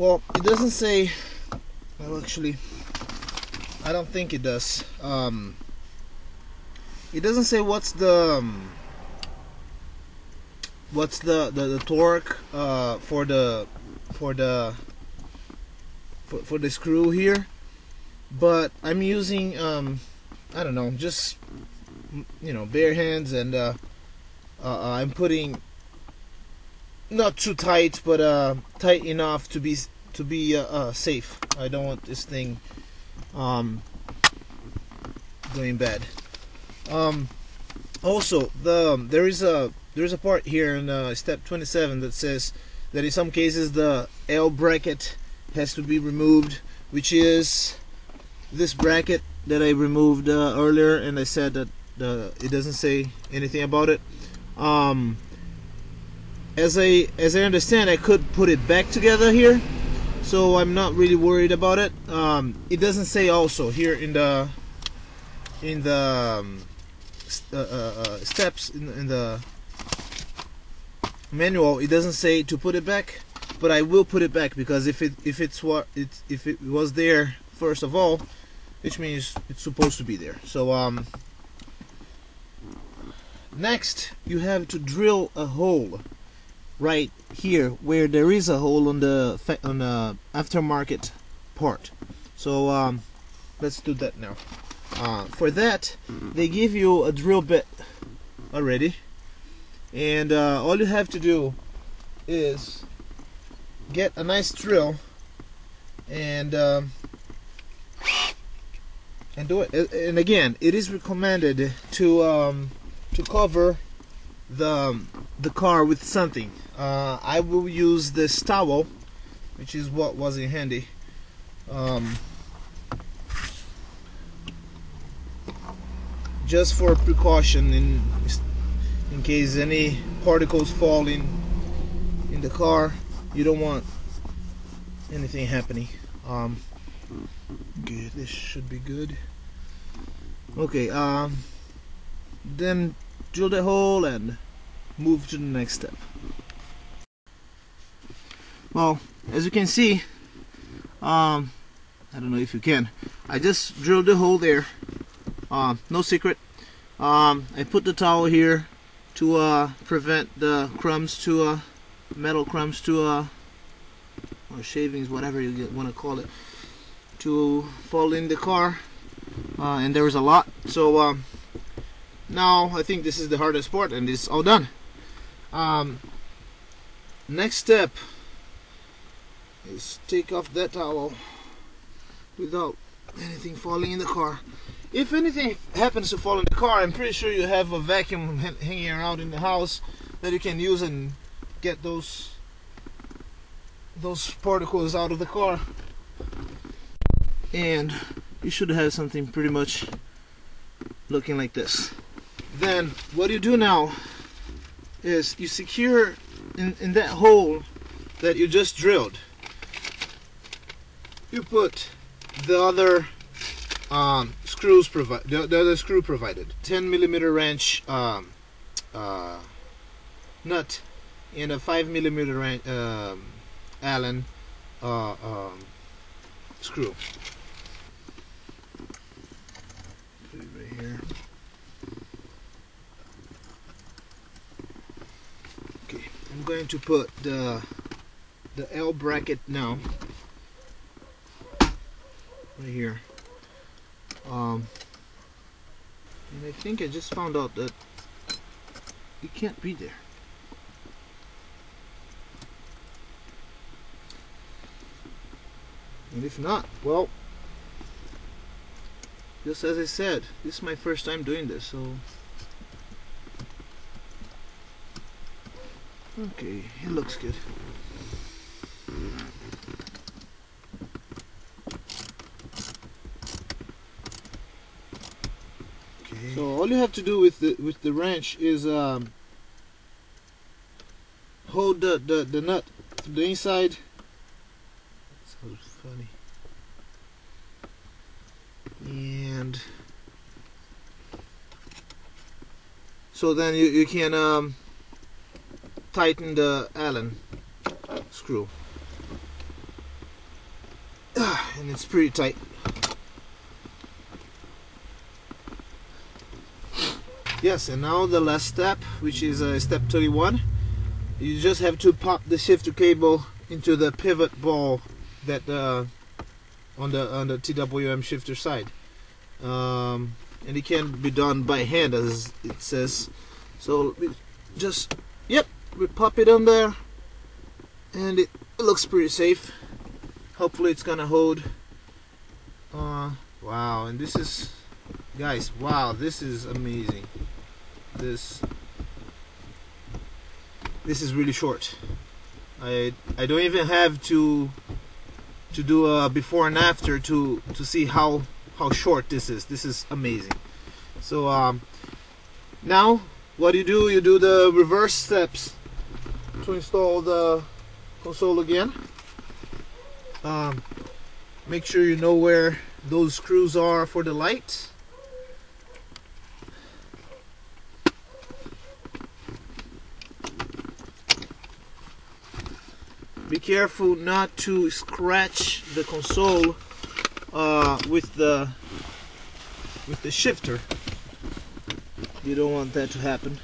Well, it doesn't say. Well, actually, I don't think it does. Um, it doesn't say what's the um, what's the the, the torque uh, for the for the for, for the screw here, but I'm using um, I don't know, just you know, bare hands, and uh, uh, I'm putting not too tight, but uh, tight enough to be to be uh, uh, safe. I don't want this thing um, going bad. Um, also, the um, there is a there is a part here in uh, step 27 that says that in some cases the L bracket has to be removed, which is this bracket that I removed uh, earlier, and I said that the it doesn't say anything about it. Um, as I as I understand, I could put it back together here, so I'm not really worried about it. Um, it doesn't say also here in the in the um, uh, uh, uh, steps in, in the manual. It doesn't say to put it back, but I will put it back because if it if it's what it if it was there first of all, which means it's supposed to be there. So um, next you have to drill a hole right here where there is a hole on the on the aftermarket part. So um, let's do that now. Uh, for that, they give you a drill bit already, and uh, all you have to do is get a nice drill and um, and do it. And again, it is recommended to um, to cover the the car with something. Uh, I will use this towel, which is what was in handy. Um, just for precaution in in case any particles fall in in the car you don't want anything happening um good this should be good okay um then drill the hole and move to the next step. Well as you can see um I don't know if you can I just drilled the hole there. Uh, no secret. Um, I put the towel here to uh, prevent the crumbs to uh, metal crumbs to uh, or shavings whatever you want to call it to fall in the car. Uh, and there was a lot. So um, now I think this is the hardest part and it's all done um, next step is take off that towel without anything falling in the car if anything happens to fall in the car, I'm pretty sure you have a vacuum hanging around in the house that you can use and get those those particles out of the car. And you should have something pretty much looking like this. Then what you do now is you secure in, in that hole that you just drilled. You put the other um, screws provided. The, the, the, screw provided. 10 millimeter wrench um, uh, nut and a 5 millimeter wrench, um, Allen uh, um, screw. Right here. Okay, I'm going to put the the L bracket now right here. Um, and I think I just found out that it can't be there. And if not, well, just as I said, this is my first time doing this, so okay, it looks good. Okay. So all you have to do with the with the wrench is um, hold the, the, the nut to the inside. Sounds funny. And so then you, you can um, tighten the Allen screw. and it's pretty tight. Yes, and now the last step, which is uh, step 31. You just have to pop the shifter cable into the pivot ball that uh, on the on the TWM shifter side, um, and it can be done by hand as it says. So just yep, we pop it on there, and it, it looks pretty safe. Hopefully, it's gonna hold. Uh, wow, and this is guys, wow, this is amazing. This this is really short. I I don't even have to to do a before and after to to see how how short this is. This is amazing. So um, now what do you do, you do the reverse steps to install the console again. Um, make sure you know where those screws are for the light. be careful not to scratch the console uh, with the with the shifter you don't want that to happen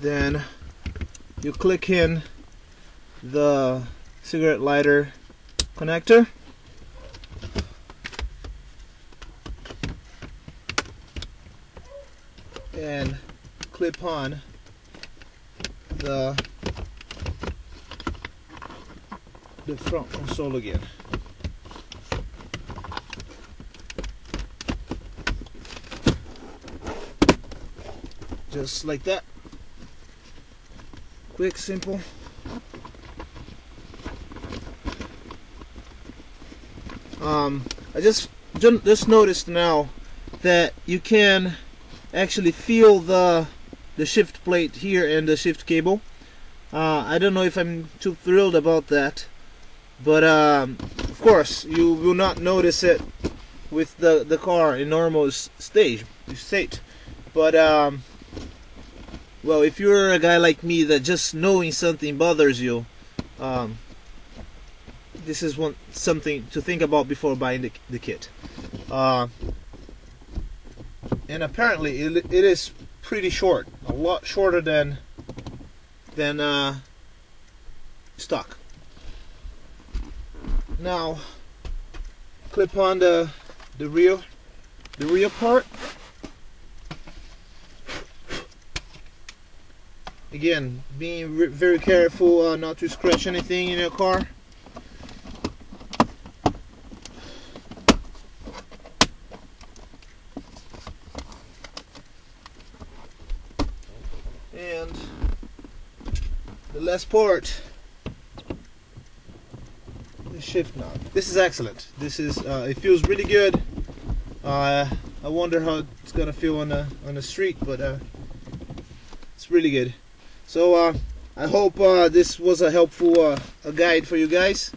then you click in the cigarette lighter connector. And clip on the the front console again. Just like that quick, simple. Um, I just just noticed now that you can actually feel the the shift plate here and the shift cable. Uh, I don't know if I'm too thrilled about that, but um, of course you will not notice it with the the car in normal stage state. But um, well, if you're a guy like me that just knowing something bothers you, um, this is one something to think about before buying the, the kit. Uh, and apparently, it, it is pretty short, a lot shorter than than uh, stock. Now, clip on the the rear the rear part. Again being very careful uh, not to scratch anything in your car. And the last part the shift knob. This is excellent. This is uh, it feels really good. Uh, I wonder how it's gonna feel on the on the street but uh, it's really good so uh, I hope uh, this was a helpful uh, a guide for you guys.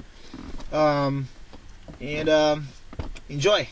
Um, and um, enjoy.